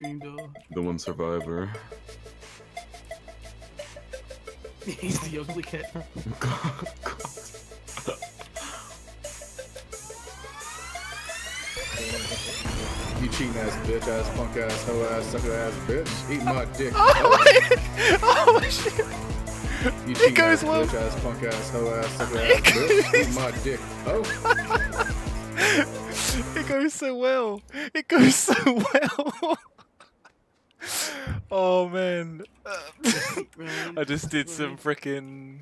The one survivor. He's the ugly kid. You cheating ass bitch ass punk ass hoe ass sucker ass bitch. Eat my dick. Oh my! Oh shit! You cheating goes ass well. bitch ass punk ass hoe ass sucker ass bitch. Eat my dick. Oh. It goes so well. It goes so well. Oh man. I just did some freaking